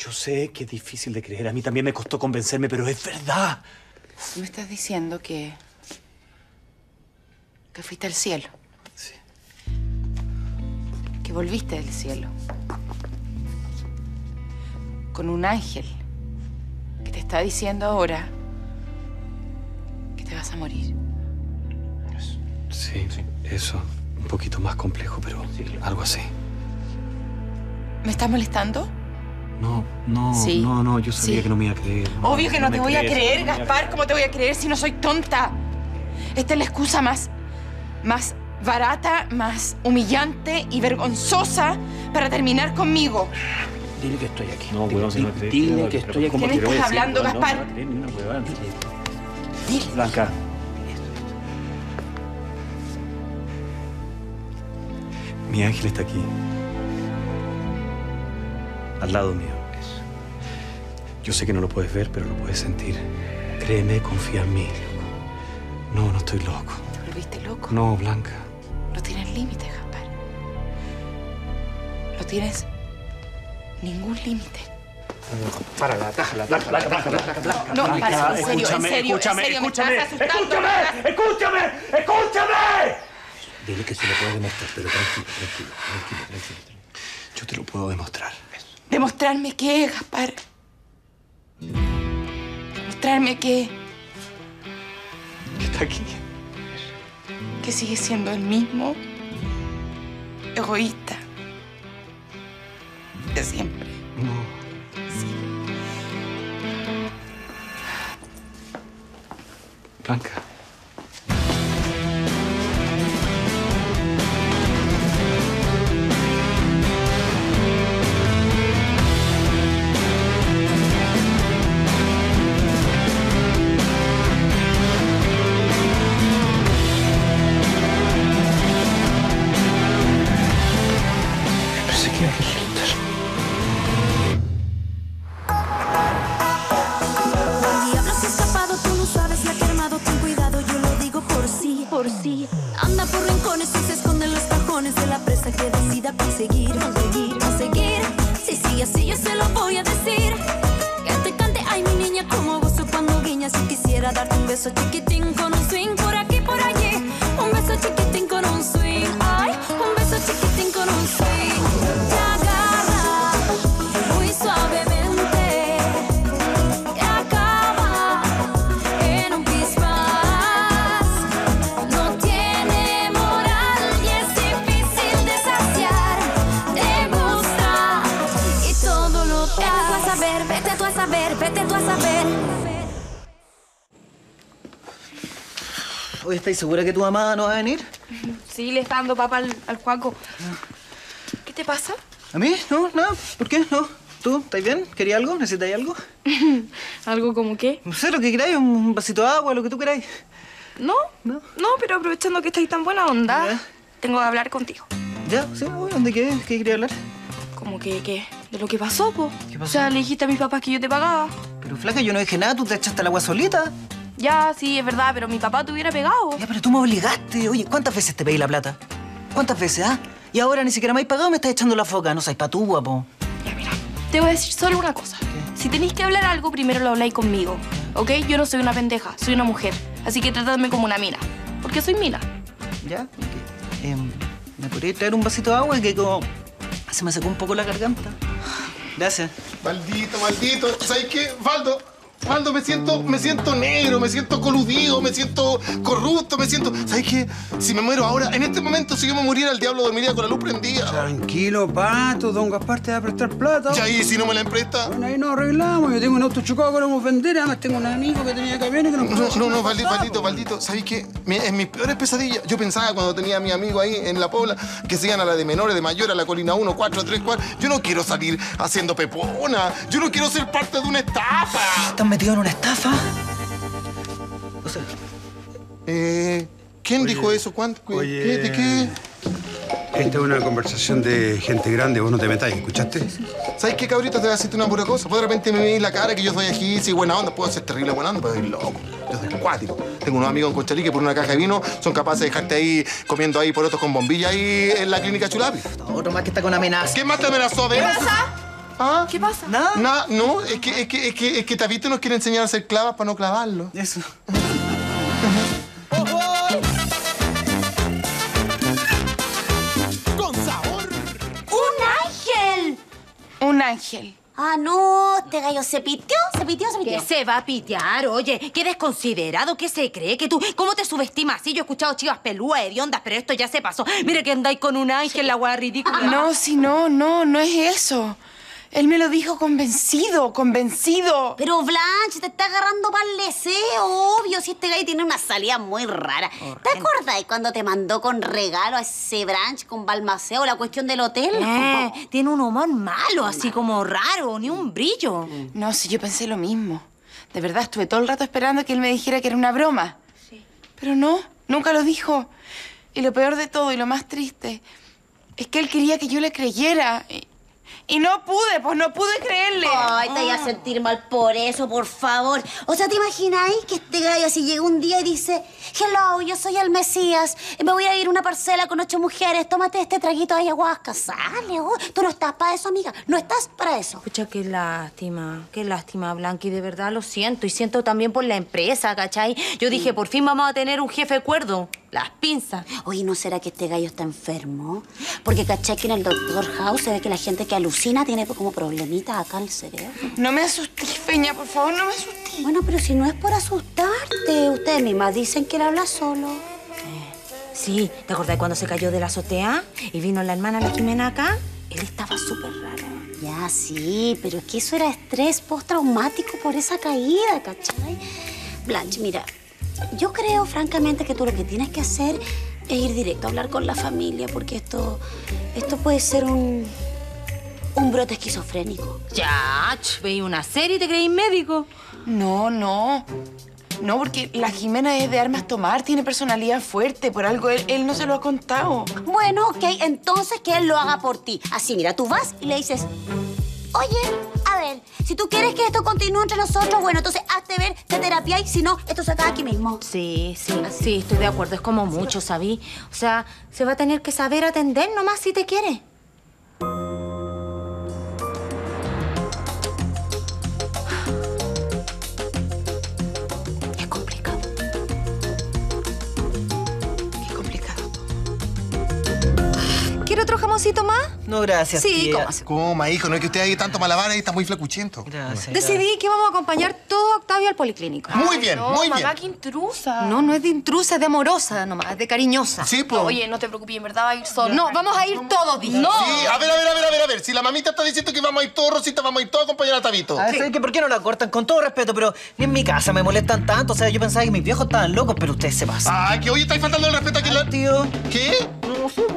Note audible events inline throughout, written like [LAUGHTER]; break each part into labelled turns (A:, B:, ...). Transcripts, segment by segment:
A: Yo sé que es difícil de creer. A mí también me costó convencerme, pero es verdad.
B: Me estás diciendo que... que fuiste al cielo.
A: Sí.
B: Que volviste del cielo. Con un ángel que te está diciendo ahora que te vas a morir.
A: Sí, eso. Un poquito más complejo, pero algo así.
B: ¿Me estás molestando?
A: No, no,
B: Sí.
A: no, no. Yo sabía
B: Sí.
A: que no me iba a creer.
B: Obvio que no, te voy a creer,
A: no a
B: Gaspar. ¿Cómo te voy a creer si no soy tonta? Esta es la excusa más, más barata, más humillante y vergonzosa para terminar conmigo.
C: Dile que estoy aquí.
A: No, weón, si no crees.
C: Dile que estoy aquí.
A: ¿cómo
B: ¿Quién
A: te voy a
B: estás hablando, Gaspar? Dile.
A: Blanca. Mi ángel está aquí. Al lado mío. Yo sé que no lo puedes ver, pero lo puedes sentir. Créeme, confía en mí. No, no estoy loco.
B: ¿Te volviste loco?
A: No, Blanca.
B: No tienes límites, Gaspar. No tienes ningún límite.
C: Para la taja, la taja, la taja, la taja, la taja.
B: No,
A: Blanca,
B: para, en serio, en
A: escúchame,
B: serio,
A: escúchame,
B: en serio,
A: escúchame,
B: me estás asustando.
A: escúchame, escúchame, escúchame.
C: Dile que se lo puede demostrar, pero tranquilo, tranquilo, tranquilo, tranquilo. tranquilo.
A: Yo te lo puedo demostrar.
B: ¿Demostrarme qué, Gaspar? ¿Demostrarme qué?
A: Está aquí.
B: Que sigue siendo el mismo egoísta de siempre.
A: No. Blanca.
D: Oye, ¿estáis segura que tu mamá no va a venir?
E: Sí, le está dando papa al, al Juaco. ¿Qué te pasa?
D: ¿A mí? No, nada. ¿Por qué? No. ¿Tú? ¿Estáis bien? ¿Querías algo? ¿Necesitáis algo? [LAUGHS]
E: ¿Algo como qué?
D: No sé, lo que queráis, un vasito de agua, lo que tú queráis.
E: ¿No?
D: No.
E: No, pero aprovechando que estáis tan buena onda,
D: Ya.
E: tengo que hablar contigo.
D: ¿Ya? ¿Sí? ¿Dónde qué? ¿Qué quería hablar?
E: Como que, ¿qué? De lo que pasó, po.
D: ¿Qué pasó?
E: O sea, le dijiste a mis papás que yo te pagaba.
D: Pero flaca, yo no dije nada, tú te echaste el agua solita.
E: Ya, sí, es verdad, pero mi papá te hubiera pegado.
D: Ya, pero tú me obligaste. Oye, ¿cuántas veces te pedí la plata? ¿Cuántas veces, ah? Y ahora ni siquiera me has pagado, me estás echando la foca. No seas patú, guapo.
E: Ya, mira, te voy a decir solo una cosa. Si tenéis que hablar algo, primero lo habláis conmigo, ¿ok? Yo no soy una pendeja, soy una mujer. Así que tratadme como una mina. Porque soy mina.
D: ¿Ya? Ok. Em, ¿Me podrías traer un vasito de agua? Que como... Se me secó un poco la garganta. Gracias.
F: Maldito, maldito. ¿Sabes qué, Valdo? Valdo, me siento, me siento negro, me siento coludido, me siento corrupto, me siento... ¿Sabes qué? Si me muero ahora, en este momento, si yo me muriera, el diablo dormiría con la luz prendida.
G: Tranquilo, pato, don Gaspar te va a prestar plata.
F: Ya, y si no me la empresta...
G: Bueno, ahí nos arreglamos. Yo tengo un auto chocado que lo vamos a vender. Además, tengo un amigo que tenía camiones que nos
F: No, no, no, Valdito, Valdito, Valdito, ¿sabes qué? En mis peores pesadillas, yo pensaba cuando tenía a mi amigo ahí en la Pobla que se iban a la de menores, de mayor, a la colina 1, 4, 3, 4. Yo no quiero salir haciendo pepona. Yo no quiero ser parte de una estafa.
D: ¿Estás metido en una estafa? O sea,
F: Eh, ¿Quién dijo eso? ¿Cuánto? ¿Qué?
G: oye.
F: ¿Qué? ¿De qué?
G: Esta es una conversación de gente grande. Vos no te metáis, ¿escuchaste?
F: ¿Sabes qué, cabrito? Te voy a decirte una pura cosa. Pues de repente me veis la cara que yo soy aquí, sí, buena onda. Puedo ser terrible buena onda, pero soy loco. Yo soy acuático. Tengo unos amigos en Conchalí que por una caja de vino son capaces de dejarte ahí comiendo ahí por otros con bombilla ahí en la clínica Chulapi.
D: otro más que está con amenaza.
F: ¿Quién más te amenazó? A ver. ¿Ah?
E: ¿Qué pasa?
D: ¿Nada?
F: Na- no, es que, es que, es que, es que Tabito nos quiere enseñar a hacer clavas para no clavarlo.
D: Eso. [LAUGHS]
H: ¡Un ángel!
B: Un ángel.
H: Ah, no, este gallo se pitió, se pitió, se
I: ¿Qué
H: pitió.
I: se va a pitear? Oye, qué desconsiderado, ¿qué se cree? que tú ¿Cómo te subestimas? Sí, yo he escuchado chivas pelúas, hediondas, pero esto ya se pasó. Mire que andáis con un ángel, la guay ridícula.
B: No, si no, no, no es eso. Él me lo dijo convencido, convencido.
H: Pero Blanche, te está agarrando para el deseo, obvio, si este gallo tiene una salida muy rara. ¿Te acuerdas cuando te mandó con regalo a ese branch con balmaceo la cuestión del hotel?
I: Eh, tiene un humor malo, así como raro, ni un brillo.
B: No, si yo pensé lo mismo. De verdad, estuve todo el rato esperando que él me dijera que era una broma. Sí. Pero no, nunca lo dijo. Y lo peor de todo y lo más triste es que él quería que yo le creyera. Y, y no pude, pues no pude creerle.
H: Ay, te voy a sentir mal por eso, por favor. O sea, ¿te imagináis que este gallo así llega un día y dice, hello, yo soy el Mesías, y me voy a ir a una parcela con ocho mujeres, tómate este traguito de ayahuasca. Sale, oh. Tú no estás para eso, amiga. No estás para eso.
I: Pucha, qué lástima, qué lástima, Blanqui, de verdad lo siento. Y siento también por la empresa, ¿cachai? Yo dije, por fin vamos a tener un jefe cuerdo. Las pinzas.
H: Oye, ¿no será que este gallo está enfermo? Porque caché que en el Doctor House se ve que la gente que alucina tiene como problemitas acá en el cerebro.
B: No me asustes, Feña, por favor, no me asustes.
H: Bueno, pero si no es por asustarte, ustedes mismas dicen que él habla solo.
I: Sí, ¿te acordás cuando se cayó de la azotea y vino la hermana la Jimena acá? Él estaba súper raro.
H: Ya, sí, pero es que eso era estrés postraumático por esa caída, ¿cachai? Blanche, mira, yo creo francamente que tú lo que tienes que hacer es ir directo a hablar con la familia, porque esto, esto puede ser un, un brote esquizofrénico.
I: Ya, veí una serie y te creí médico.
B: No, no. No, porque la Jimena es de armas tomar, tiene personalidad fuerte, por algo él, él no se lo ha contado.
H: Bueno, ok, entonces que él lo haga por ti. Así, mira, tú vas y le dices, oye, a ver, si tú quieres que esto continúe entre nosotros, bueno, entonces hazte ver qué terapia hay, si no, esto se acaba aquí mismo.
I: Sí, sí, sí, estoy de acuerdo. Es como mucho, ¿sabí? O sea, se va a tener que saber atender nomás si te quiere. ¿Quiere otro jamoncito más?
D: No, gracias.
I: Sí, cómase.
F: Coma, hijo, no es que usted haga tanto malabar ahí, está muy flacuchento.
D: Gracias.
I: Decidí que vamos a acompañar todo a Octavio al policlínico.
F: Muy bien,
B: no,
F: muy
B: mamá,
F: bien.
B: qué intrusa.
I: No, no es de intrusa, es de amorosa nomás, es de cariñosa.
F: Sí, pues.
E: Oye, no te preocupes, en verdad va a ir solo.
I: No, vamos a ir todos, dije.
E: No.
F: Sí, a ver, a ver, a ver, a ver, a ver. Si la mamita está diciendo que vamos a ir todos, Rosita, vamos a ir todos a acompañar a Tabito.
D: A ver, ¿sabes qué? ¿Por qué no la cortan? Con todo respeto, pero ni en mi casa me molestan tanto. O sea, yo pensaba que mis viejos estaban locos, pero ustedes se pasan.
F: Ay, que hoy estáis faltando el respeto aquí la...
D: Tío,
F: ¿Qué?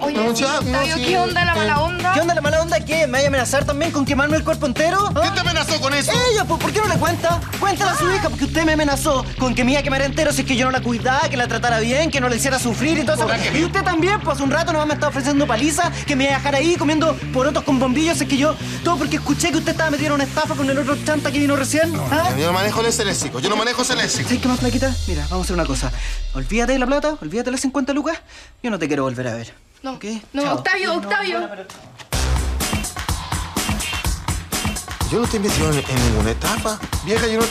E: Oye,
F: No, ya, no,
E: ¿qué onda la mala onda?
D: ¿qué onda la mala onda? ¿Qué? ¿Me vaya a amenazar también con quemarme el cuerpo entero? ¿Ah?
F: ¿Quién te amenazó con eso?
D: Ella, pues, ¿por qué no le cuenta? Cuéntale a su hija, porque usted me amenazó con que me iba a quemar entero si es que yo no la cuidaba, que la tratara bien, que no le hiciera sufrir y todo eso.
F: ¿qué?
D: Y usted también, pues, hace un rato nomás me estaba ofreciendo paliza, que me iba a dejar ahí comiendo porotos con bombillos, es que yo... Todo porque escuché que usted estaba metido en una estafa con el otro chanta que vino recién. ¿Ah?
F: Yo no manejo el celésico, yo no manejo celésico.
D: ¿Sabes qué más, Plaquita? Mira, vamos a hacer una cosa. Olvídate de la plata, olvídate de las 50 lucas. Yo no te quiero volver a ver.
E: No,
D: ¿Ok?
E: no,
D: Chao.
E: Octavio, Octavio.
F: Yo no estoy metido en, en ninguna estafa. Vieja, yo no...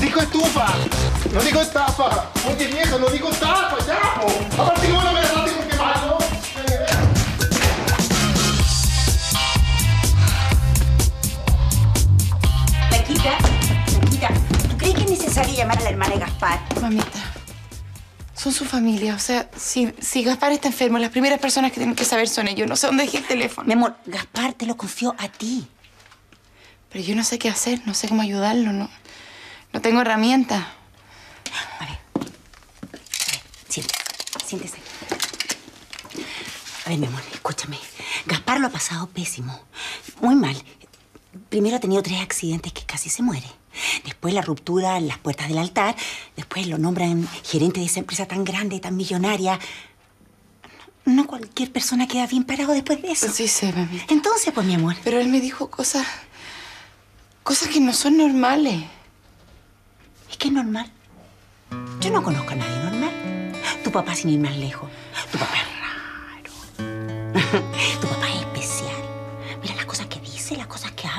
F: Dijo estufa, no dijo estafa. Oye, vieja, no dijo estafa, ya, po. Aparte, ¿cómo no me dejaste con quemarlo?
H: Blanquita, Blanquita, ¿tú crees que es necesario llamar a la hermana de Gaspar?
B: Mamita, son su familia. O sea, si, si Gaspar está enfermo, las primeras personas que tienen que saber son ellos. No sé dónde dejé el teléfono.
H: Mi amor, Gaspar te lo confió a ti.
B: Pero yo no sé qué hacer, no sé cómo ayudarlo, no, no tengo herramientas.
H: A ver, a ver, siéntese, siéntese. A ver, mi amor, escúchame. Gaspar lo ha pasado pésimo, muy mal. Primero ha tenido tres accidentes que casi se muere. Después la ruptura en las puertas del altar. Después lo nombran gerente de esa empresa tan grande, tan millonaria. No no cualquier persona queda bien parado después de eso.
B: Sí sé, mamita.
H: Entonces, pues, mi amor.
B: Pero él me dijo cosas. cosas que no son normales.
H: Es que es normal. Yo no conozco a nadie normal. Tu papá, sin ir más lejos. Tu papá es raro. [LAUGHS] tu papá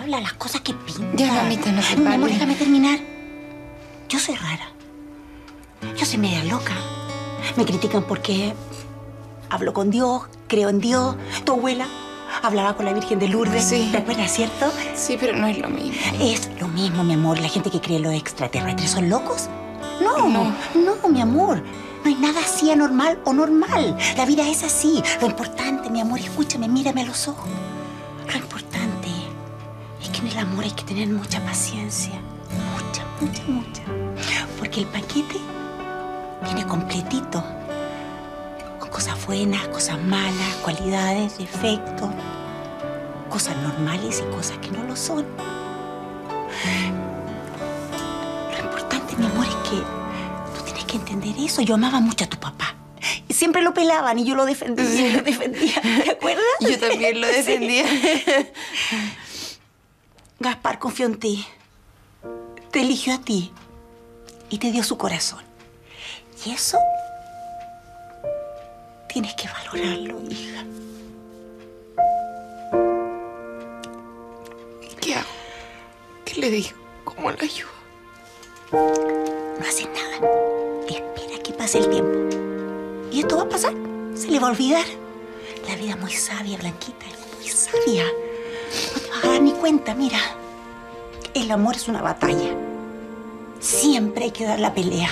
J: habla, las cosas que pinta.
B: Ya, mamita, no te
J: Mi amor, déjame terminar. Yo soy rara. Yo soy media loca. Me critican porque hablo con Dios, creo en Dios. Tu abuela hablaba con la Virgen de Lourdes.
B: Sí.
J: ¿Te acuerdas, cierto?
B: Sí, pero no es lo mismo.
J: Es lo mismo, mi amor. La gente que cree en los extraterrestres son locos. No,
B: No.
J: no, mi amor. No hay nada así anormal o normal. La vida es así. Lo importante, mi amor, escúchame, mírame a los ojos. El amor hay que tener mucha paciencia. Mucha, mucha, mucha. Porque el paquete viene completito. Con cosas buenas, cosas malas, cualidades, defectos. Cosas normales y cosas que no lo son. Lo importante, mi amor, es que tú tienes que entender eso. Yo amaba mucho a tu papá. Y siempre lo pelaban y yo lo defendía, lo defendía. ¿Te acuerdas?
B: Yo también lo defendía. [LAUGHS]
J: Gaspar confió en ti. Te eligió a ti. Y te dio su corazón. Y eso tienes que valorarlo, hija.
B: ¿Qué hago? ¿Qué le digo? ¿Cómo lo ayudo?
J: No haces nada. Espera que pase el tiempo. Y esto va a pasar. Se le va a olvidar. La vida es muy sabia, Blanquita. Es muy sabia. No te vas a dar ni cuenta, mira. El amor es una batalla. Siempre hay que dar la pelea.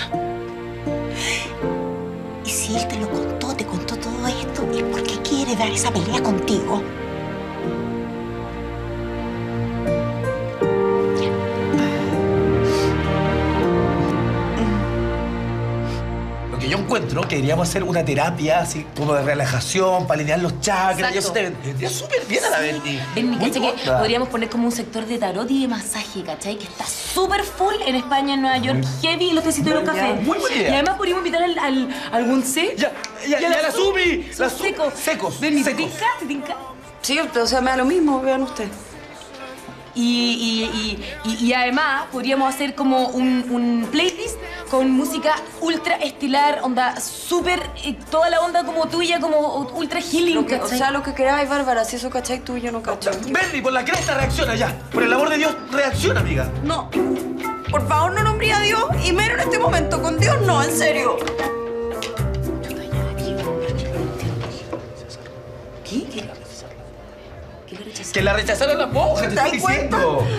J: Y si él te lo contó, te contó todo esto, es porque quiere dar esa pelea contigo.
K: Encuentro que deberíamos hacer una terapia así como de relajación, para alinear los chakras. Y eso te vendría súper bien a la.
L: Ven,
K: Muy
L: ¿cachai? Que podríamos poner como un sector de tarot y de masaje, ¿cachai? Que está súper full en España, en Nueva York. Heavy, los tecitos y los
K: Muy
L: cafés.
K: bien, muy buena idea.
L: Y además podríamos invitar al, al, algún C.
K: Ya, ya, ya la subí.
L: Son
K: La su-
L: secos.
K: secos,
L: ¿te
K: secos.
L: tinca? ¿Te tinca?
M: Sí, o sea, me da lo mismo, vean ustedes.
L: Y, y, y, y, y además podríamos hacer como un, un playlist con música ultra estilar, onda súper, toda la onda como tuya, como ultra healing.
M: Lo que- o sea, lo que queráis, Bárbara, si eso cachai tú, yo no cacho.
K: Berni, por la cresta reacciona ya. Por el amor de Dios, reacciona, amiga.
M: No, por favor, no nombré a Dios y menos en este momento. Con Dios no, en serio.
K: Que la rechazaron las monjas, te
M: ¿Te das cuenta?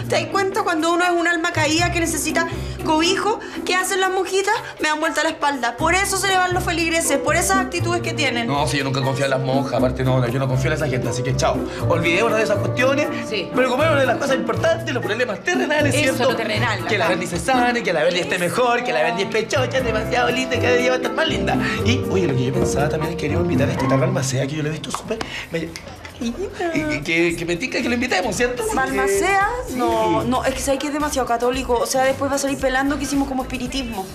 M: ¿Te das cuenta cuando uno es un alma caída que necesita cobijo? ¿Qué hacen las monjitas? Me dan vuelta la espalda. Por eso se le van los feligreses, por esas actitudes que tienen.
K: No, si yo nunca confío en las monjas, aparte no, yo no confío en esa gente, así que chao. Olvidémonos de esas cuestiones,
L: Sí.
K: preocupémonos de las cosas importantes, los problemas terrenales,
L: Eso,
K: ¿cierto?
L: lo terrenal,
K: Que la. Berni se sane, que la Berni esté mejor, que la Berni es pechocha, es demasiado linda, cada día va a estar más linda. Y, oye, lo que yo pensaba también es que queríamos invitar a este tal Balmacea, que yo lo he visto súper... me- y- y- que, que me tinca que lo invitemos, ¿cierto?
M: ¿Balmacea?
K: Sí.
M: No, no, es que sabes que es demasiado católico. O sea, después va a salir pelando que hicimos como espiritismo.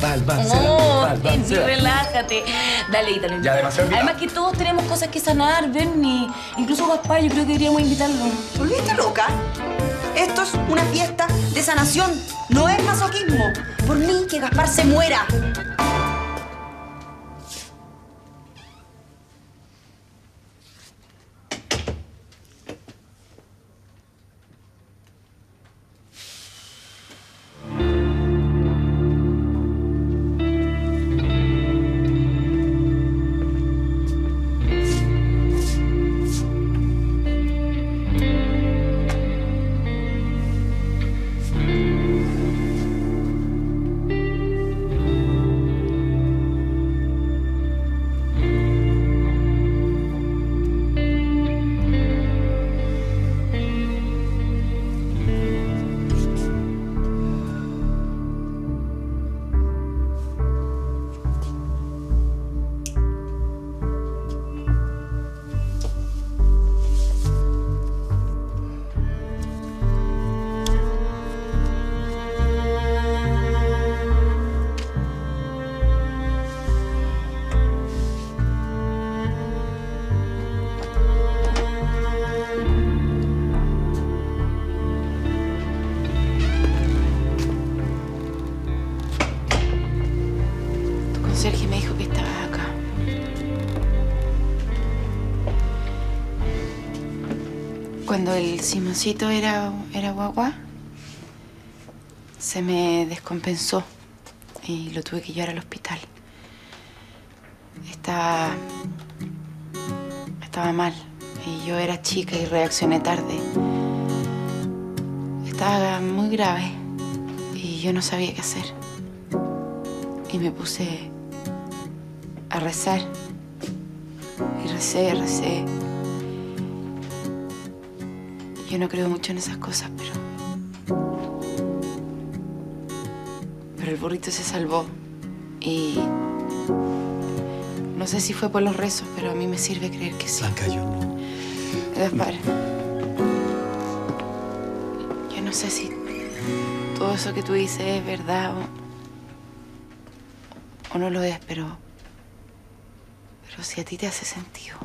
K: Balmacea,
L: Oh,
K: Balmacea.
L: Benny, relájate. Dale, Ítalo.
K: Ya, demasiado.
L: Además que todos tenemos cosas que sanar, Benny. Incluso Gaspar, yo creo que deberíamos invitarlo.
M: ¿Te volviste loca? Esto es una fiesta de sanación, no es masoquismo. Por mí, que Gaspar se muera.
B: Cuando el Simoncito era, era guagua, se me descompensó y lo tuve que llevar al hospital. Estaba. Estaba mal y yo era chica y reaccioné tarde. Estaba muy grave y yo no sabía qué hacer. Y me puse a rezar. Y recé, recé. Yo no creo mucho en esas cosas, pero. Pero el burrito se salvó. Y. No sé si fue por los rezos, pero a mí me sirve creer que sí.
C: Blanca, yo no.
B: Gaspar. Yo no sé si todo eso que tú dices es verdad o, o no lo es, pero. Pero si a ti te hace sentido.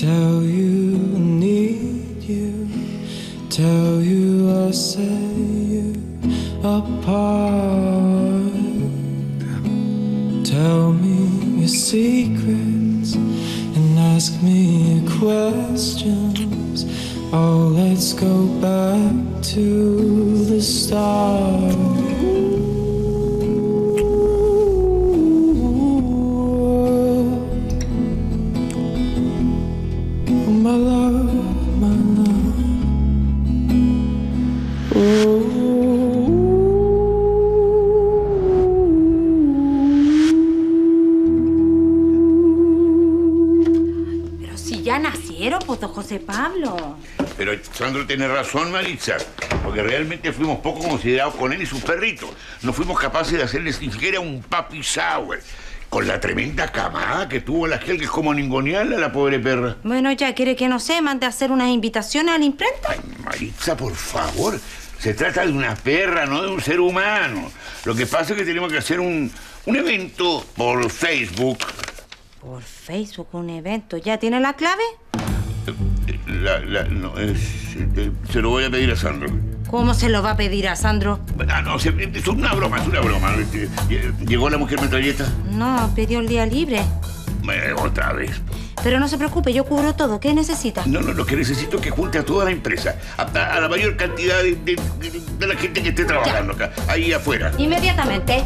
N: Tell you I need you, tell you I set you apart. Tell me your secrets and ask me your questions. Oh, let's go back
J: José Pablo.
O: Pero Sandro tiene razón, Maritza, porque realmente fuimos poco considerados con él y sus perritos. No fuimos capaces de hacerles ni siquiera un papi sour. Con la tremenda camada que tuvo la gel, que es como ningonearla a la pobre perra.
J: Bueno, ya quiere que no sé, mande a hacer unas invitaciones a la imprenta.
O: Maritza, por favor. Se trata de una perra, no de un ser humano. Lo que pasa es que tenemos que hacer un, un evento por Facebook.
J: Por Facebook, un evento. ¿Ya tiene la clave?
O: La- la- no, es- eh, se lo voy a pedir a Sandro.
J: ¿Cómo se lo va a pedir a Sandro?
O: Ah, no, se- es una broma, es una broma. Este, ¿Llegó la mujer metralleta?
J: No, pidió el día libre.
O: Eh, otra vez.
J: Pero no se preocupe, yo cubro todo. ¿Qué necesita?
O: No, no, lo que necesito es que junte a toda la empresa, a, a- la mayor cantidad de, de- de- de la gente que esté trabajando acá, ahí afuera.
J: Inmediatamente.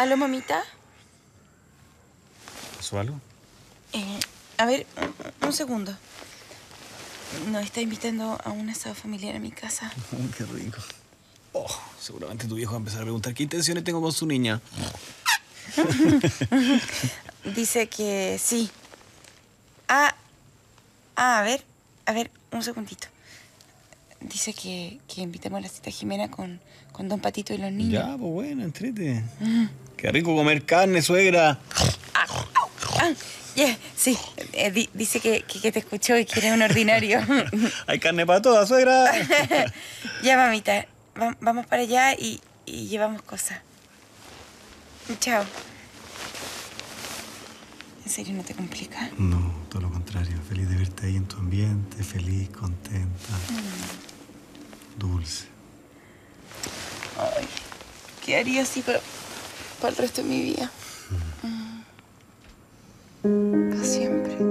B: ¿Aló, mamita?
C: ¿Pasó algo?
B: Eh, a ver, un, un segundo. Nos está invitando a un asado familiar a mi casa. [LAUGHS]
C: qué rico. Oh, seguramente tu viejo va a empezar a preguntar qué intenciones tengo con su niña. [LAUGHS]
B: Dice que sí. Ah, ah, a ver, a ver, un segundito. Dice que, que invitemos a la cita Jimena con, con Don Patito y los niños.
C: Ya, pues bueno, entrete. Qué rico comer carne, suegra.
B: Ah, ya, sí. Eh, di- dice que, que, que te escuchó y que eres un ordinario. [LAUGHS]
C: Hay carne para todas, suegra. [LAUGHS]
B: ya, mamita. va- vamos para allá y, y llevamos cosas. Chao. ¿En serio no te complica?
C: No, todo lo contrario. Feliz de verte ahí en tu ambiente, feliz, contenta, dulce.
B: Ay, ¿qué haría así para, para el resto de mi vida? Mm. Para siempre.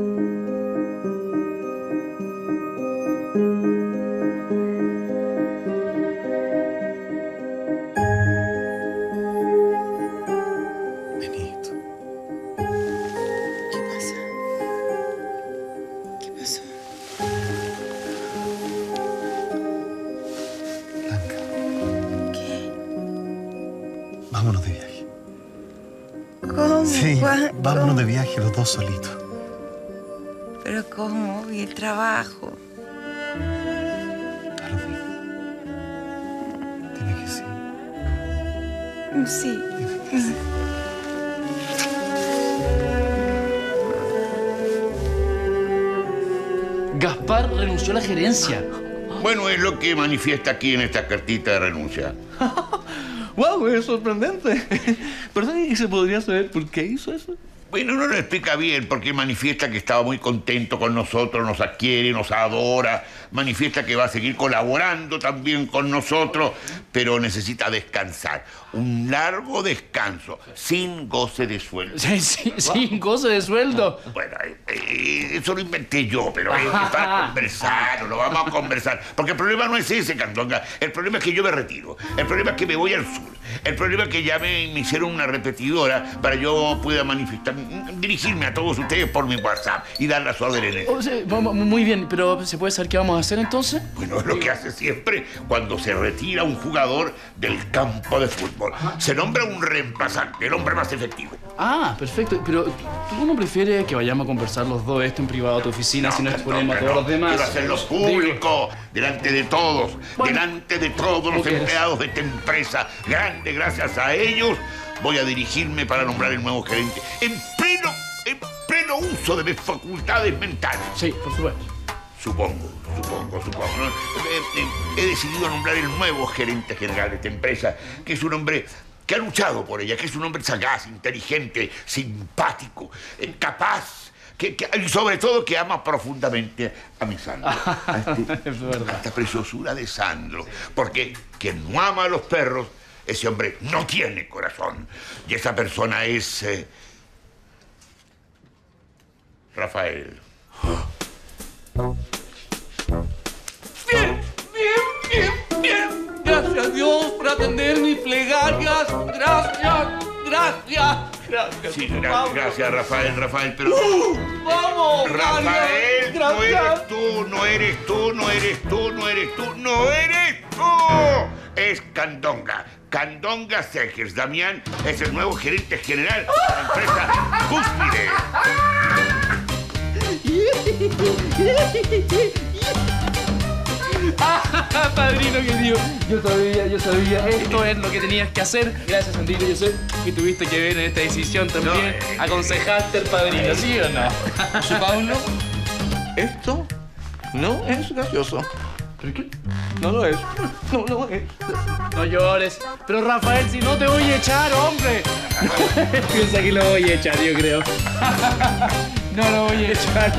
F: Vámonos de viaje los dos solitos.
B: ¿Pero cómo? ¿Y el trabajo?
F: Dime que sí.
B: Sí.
P: Gaspar renunció a la gerencia.
O: Bueno, es lo que manifiesta aquí en esta cartita de renuncia. [LAUGHS]
P: ¡Wow! Es sorprendente. Perdón, ¿y se podría saber por qué hizo eso?
O: Bueno, no lo explica bien porque manifiesta que estaba muy contento con nosotros, nos adquiere, nos adora, manifiesta que va a seguir colaborando también con nosotros, pero necesita descansar. Un largo descanso, sin goce de sueldo.
P: Sí, sí, sin goce de sueldo.
O: Bueno, eh, eso lo inventé yo, pero es para [LAUGHS] conversar, lo vamos a conversar. Porque el problema no es ese, Candonga. El problema es que yo me retiro. El problema es que me voy al sur. El problema es que ya me, me hicieron una repetidora para yo pueda manifestar, dirigirme a todos ustedes por mi WhatsApp y dar las órdenes.
P: Oh, sí, vamos, muy bien, pero ¿se puede saber qué vamos a hacer entonces?
O: Bueno, es lo que hace siempre cuando se retira un jugador del campo de fútbol. Se nombra un reemplazante, el hombre más efectivo.
P: Ah, perfecto. Pero ¿tú no prefieres que vayamos a conversar los dos esto en privado a tu oficina si no exponemos a todos los demás?
O: Quiero hacerlo público, delante de todos, delante de todos los empleados de esta empresa grande, gracias a ellos, voy a dirigirme para nombrar el nuevo gerente en pleno, en pleno uso de mis facultades mentales.
P: Sí, por supuesto.
O: Supongo, supongo, supongo. ¿no? Eh, eh, He decidido nombrar el nuevo gerente general de esta empresa, que es un hombre que ha luchado por ella, que es un hombre sagaz, inteligente, simpático, eh, capaz, que, que- y sobre todo que ama profundamente a mi Sandro. A, [LAUGHS] este-
P: Es verdad.
O: a esta preciosura de Sandro. Porque quien no ama a los perros, ese hombre no tiene corazón. Y esa persona es... eh, Rafael.
P: Bien, bien, bien, bien. Gracias a Dios por atender mis plegarias. Gracias, gracias, gracias.
O: Sí, gra- gracias, Rafael, Rafael, pero...
P: ¡Vamos!
O: Rafael,
P: Mario,
O: no eres tú, no eres tú, no eres tú, no eres tú, no eres tú. Es Candonga. Candonga Segers. Damián es el nuevo gerente general de la empresa Cúspide.
P: Padrino querido, yo sabía, yo sabía, esto es lo que tenías que hacer. Gracias, Sandrito, yo sé que tuviste que ver en esta decisión también. Aconsejaste al padrino, ¿sí o no? [LAUGHS]
K: Pablo, esto no es gracioso.
P: ¿Pero qué?
K: No lo es. No lo es.
P: No llores. Pero Rafael, si no te voy a echar, hombre. [LAUGHS] Piensa que lo voy a echar, yo creo. [LAUGHS] no lo voy a echar.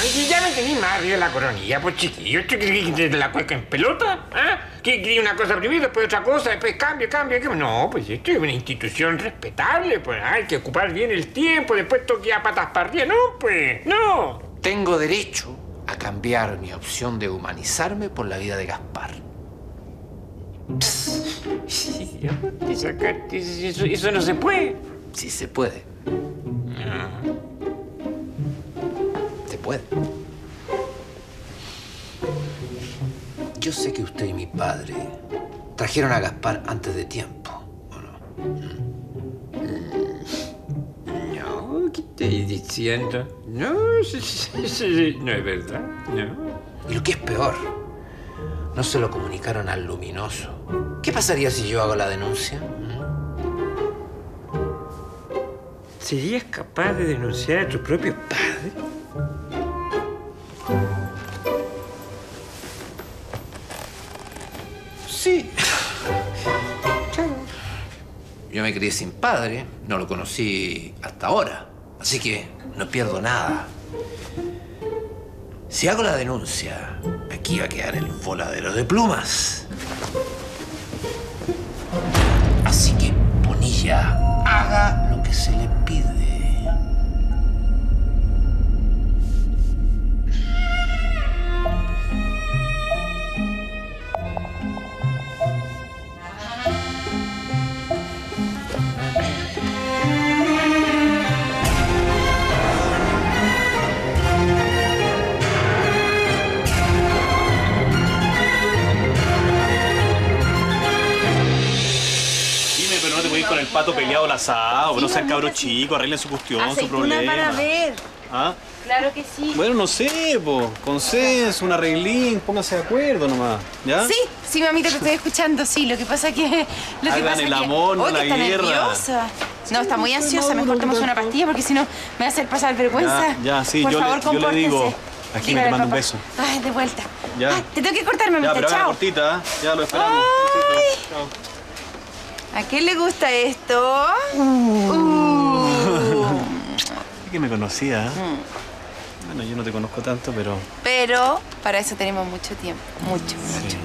Q: Ay, ya me tenéis más arriba de la coronilla, pues chiquillo. ¿Usted cree que te la cueca en pelota? ¿Ah? ¿Que que una cosa primero, después otra cosa, después cambio, cambio? ¿Qué? No, pues esto es una institución respetable, pues hay que ocupar bien el tiempo, después toque a patas para arriba. No, pues, no.
R: Tengo derecho a cambiar mi opción de humanizarme por la vida de Gaspar.
Q: Te sacaste, eso, eso no se puede.
R: Sí se puede. Se puede. Yo sé que usted y mi padre trajeron a Gaspar antes de tiempo.
Q: No, ¿qué diciendo? No, eso, eso- eso no es verdad, no.
R: Y lo que es peor, no se lo comunicaron al luminoso. ¿Qué pasaría si yo hago la denuncia?
Q: ¿Serías capaz de denunciar a tus propios padres?
R: Sí. Yo me crié sin padre, no lo conocí hasta ahora, así que no pierdo nada. Si hago la denuncia, aquí va a quedar el voladero de plumas. Así que, Bonilla, haga lo que se le
C: pato peleado al asado. no sean cabros chicos, arreglen su cuestión, su problema.
B: para ver.
C: ¿Ah?
B: Claro que sí.
C: Bueno, no sé, po. Consenso, un arreglín, pónganse de acuerdo nomás. ¿Ya?
B: Sí, sí, mamita, te estoy escuchando, sí. Lo que pasa es que... Lo que [LAUGHS] pasa
C: el
B: que-
C: amor, no la
B: está
C: guerra.
B: nerviosa. No, está muy ansiosa. Mejor tomemos una pastilla porque si no me va a hacer pasar vergüenza.
C: Ya, ya, sí,
B: Por
C: yo,
B: favor,
C: le, yo le digo. Aquí te mando un beso.
B: Ay, de vuelta.
C: Ya.
B: Ay, te tengo que cortar, mamita.
C: ya, pero
B: Chao.
C: cortita, ¿eh? Ya lo esperamos.
B: Ay.
C: Chao.
B: ¿A quién le gusta esto? Uh.
C: Es que me conocía. ¿eh?
B: Mm.
C: Bueno, yo no te conozco tanto, pero
B: Pero para eso tenemos mucho tiempo. Mucho, mucho.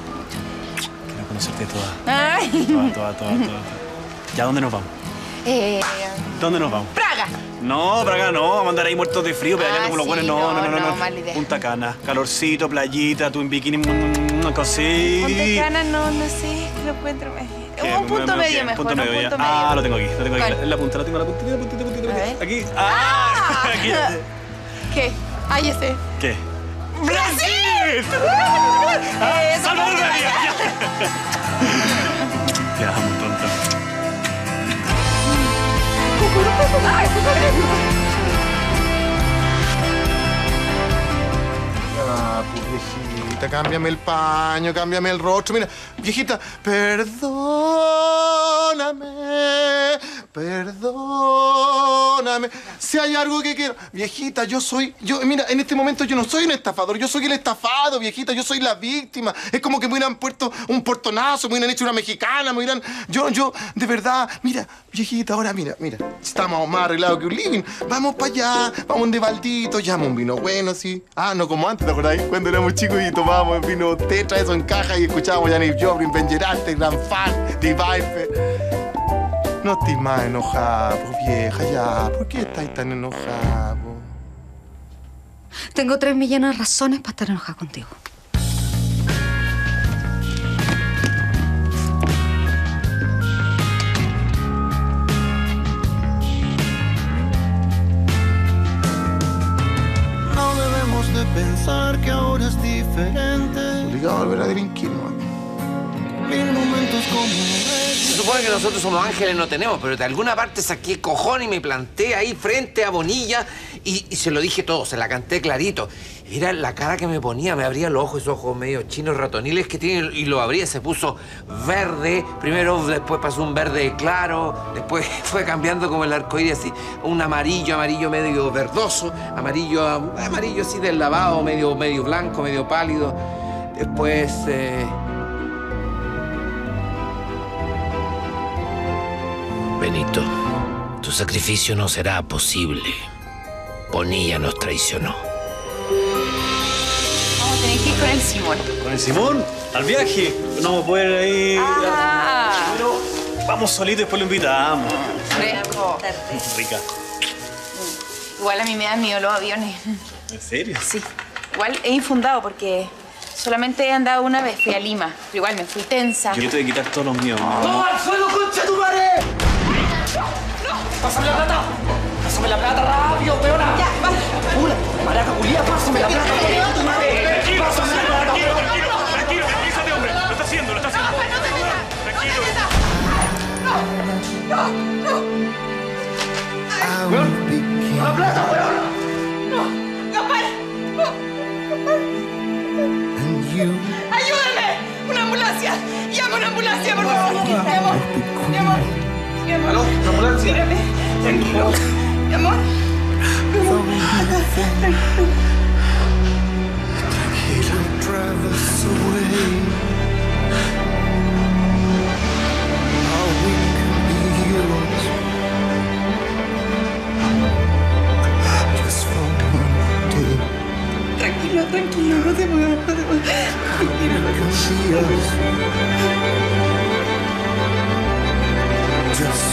C: quiero conocerte toda.
B: Ay.
C: Toda, toda, toda, toda. ¿Ya dónde nos vamos?
B: Eh,
C: ¿Dónde nos vamos?
B: Praga.
C: No, acá no, vamos a andar ahí muertos de frío, pedaleando
B: Ah,
C: con los
B: sí,
C: buenos. No, no, no, no.
B: no,
C: no.
B: mala idea.
C: Punta Cana, calorcito, playita, tú en bikini, mm, una cosita.
B: Ponte cana, no, no sé, lo encuentro.
C: ¿Qué?
B: Un punto
C: Me- me-
B: medio mejor,
C: Punto
B: un
C: medio, ya.
B: medio.
C: Ah, lo tengo aquí, lo tengo aquí. En la punta, la tengo en la puntita, puntita, puntita,
B: A
C: puntita.
B: ver.
C: Aquí. Ah, [LAUGHS] aquí.
B: ¿Qué? Ay, ese.
C: ¿Qué?
B: ¡Brasil!
C: Ah, ¡Salvador Bahía! Te amo, tonto.
F: Ah, pues, viejita, cámbiame el paño, cámbiame el rostro. Mira, viejita, perdóname, perdóname. Si hay algo que quiero. Viejita, yo soy. Yo, mira, en este momento yo no soy un estafador, yo soy el estafado, viejita, yo soy la víctima. Es como que me hubieran puesto un portonazo, me hubieran hecho una mexicana, me hubieran. Yo, yo, de verdad, mira, viejita, ahora mira, mira, estamos más arreglados que un living. Vamos para allá, vamos de baldito, llama un vino bueno, sí. Ah, no como antes, ¿te acordáis? Cuando éramos chicos y tomábamos vino tetra, eso en caja y escuchábamos Janis Joplin, Ben Gerarte, gran fan, de Viper. No estés más enojada, pues vieja, ya. ¿Por qué estáis tan enojada? po?
S: Tengo tres millones de razones para estar enojada contigo.
N: No debemos de pensar que diferente.
F: Obligado a volver a delinquir, ¿no?
N: Mil momentos como.
R: Se supone que nosotros somos ángeles, no tenemos, pero de alguna parte saqué cojón y me planté ahí frente a Bonilla y, se lo dije todo, se la canté clarito. Mira la cara que me ponía, me abría los ojos, esos ojos medio chinos ratoniles que tiene y lo abría, se puso verde, primero después pasó un verde claro, después [LAUGHS] fue cambiando como el arcoíris así, un amarillo, amarillo medio verdoso, amarillo, amarillo así del lavado, medio, medio blanco, medio pálido. Después... eh,
Q: Benito, tu sacrificio no será posible. Bonilla nos traicionó.
B: Vamos a tener que ir con el Simón.
C: ¿Con el Simón? ¿Al viaje? No vamos a poder ir.
B: Ah.
C: Pero vamos solitos y después lo invitamos.
B: Fresco.
C: Rica.
B: Igual a mí me dan miedo los aviones.
C: ¿En serio?
B: Sí. Igual he infundado porque solamente he andado una vez. Fui a Lima. Pero igual me fui tensa.
C: Yo te voy a quitar todos los míos.
D: ¡No, al suelo, concha tu madre! ¡Pásame la plata! ¡Pásame la plata rápido, peona! ¡Ya, vale! ¡Pura! ¡Maraca, Julia, pásame la plata! ¡Pásame la plata, peona!
C: Tranquilo, tranquilízate, hombre. Lo está haciendo, lo está haciendo. Tranquilo.
D: ¡La plata, weón!
B: ¡Ayúdame! ¡Una ambulancia! ¡Llama una ambulancia, por favor! Mi amor, mi.
D: ¿Aló? ¿La ambulancia?
B: Mírame. Mi amor.
N: Tequila drive us away. All we heroes. Just for one day.
B: Tranquilo, tranquilo, no te muevas, no te muevas.
N: Just